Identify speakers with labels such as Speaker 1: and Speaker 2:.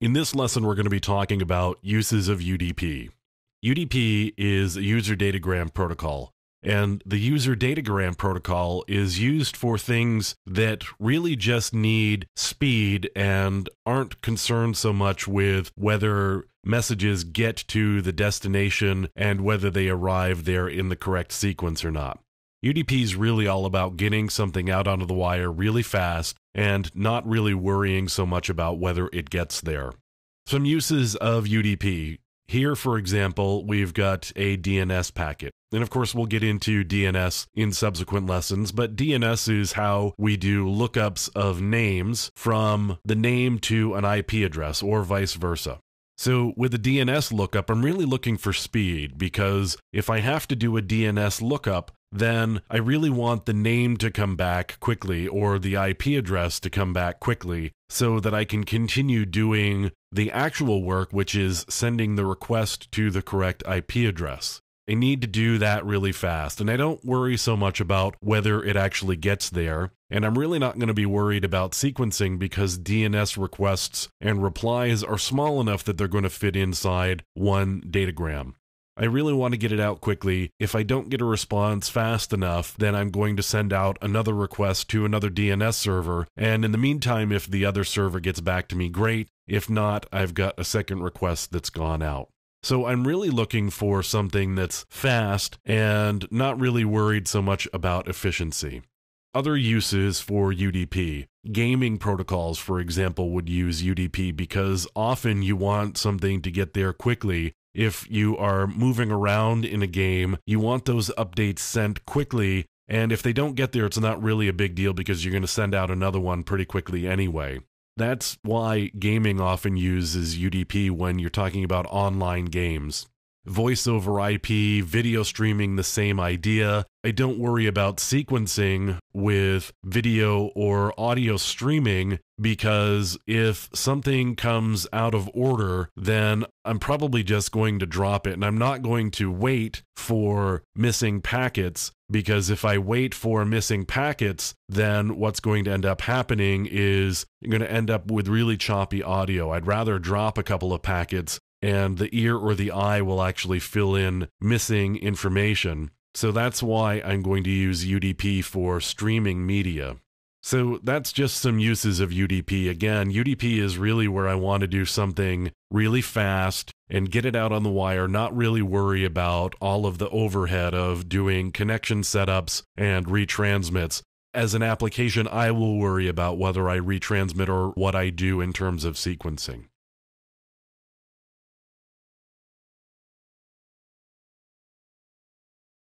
Speaker 1: In this lesson, we're going to be talking about uses of UDP. UDP is a user datagram protocol, and the user datagram protocol is used for things that really just need speed and aren't concerned so much with whether messages get to the destination and whether they arrive there in the correct sequence or not. UDP is really all about getting something out onto the wire really fast and not really worrying so much about whether it gets there. Some uses of UDP. Here, for example, we've got a DNS packet. And of course, we'll get into DNS in subsequent lessons, but DNS is how we do lookups of names from the name to an IP address or vice versa. So with a DNS lookup, I'm really looking for speed because if I have to do a DNS lookup, then I really want the name to come back quickly or the IP address to come back quickly so that I can continue doing the actual work, which is sending the request to the correct IP address. I need to do that really fast, and I don't worry so much about whether it actually gets there. And I'm really not going to be worried about sequencing because DNS requests and replies are small enough that they're going to fit inside one datagram. I really want to get it out quickly. If I don't get a response fast enough, then I'm going to send out another request to another DNS server. And in the meantime, if the other server gets back to me, great. If not, I've got a second request that's gone out. So I'm really looking for something that's fast and not really worried so much about efficiency. Other uses for UDP. Gaming protocols, for example, would use UDP because often you want something to get there quickly if you are moving around in a game, you want those updates sent quickly. And if they don't get there, it's not really a big deal because you're going to send out another one pretty quickly anyway. That's why gaming often uses UDP when you're talking about online games voice over IP, video streaming, the same idea. I don't worry about sequencing with video or audio streaming because if something comes out of order, then I'm probably just going to drop it and I'm not going to wait for missing packets because if I wait for missing packets, then what's going to end up happening is you're going to end up with really choppy audio. I'd rather drop a couple of packets and the ear or the eye will actually fill in missing information. So that's why I'm going to use UDP for streaming media. So that's just some uses of UDP. Again, UDP is really where I want to do something really fast and get it out on the wire, not really worry about all of the overhead of doing connection setups and retransmits. As an application, I will worry about whether I retransmit or what I do in terms of sequencing.